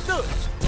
with us!